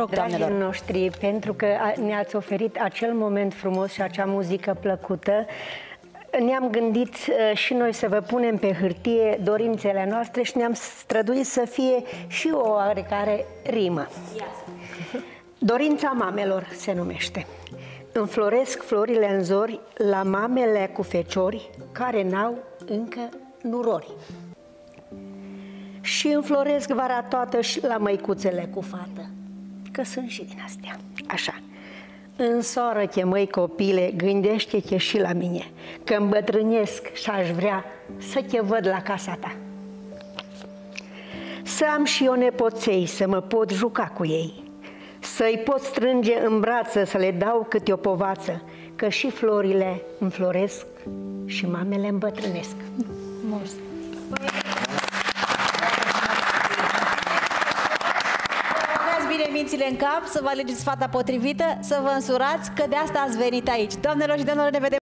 Rog, Dragii doamnelor. noștri, pentru că a- ne-ați oferit acel moment frumos și acea muzică plăcută, ne-am gândit uh, și noi să vă punem pe hârtie dorințele noastre și ne-am străduit să fie și o oarecare rimă. Dorința mamelor se numește. Înfloresc florile în zori la mamele cu feciori care n-au încă nurori. Și înfloresc vara toată și la măicuțele cu fată, că sunt și din astea. Așa. În soră che măi copile, gândește-te și la mine, că îmbătrânesc și aș vrea să te văd la casa ta. Să am și eu nepoței, să mă pot juca cu ei, să-i pot strânge în brață, să le dau câte o povață, că și florile înfloresc și mamele îmbătrânesc. Mulți. Bine mințile în cap, să vă alegeți fata potrivită, să vă însurați, că de asta ați venit aici. Doamnelor și domnilor, ne vedem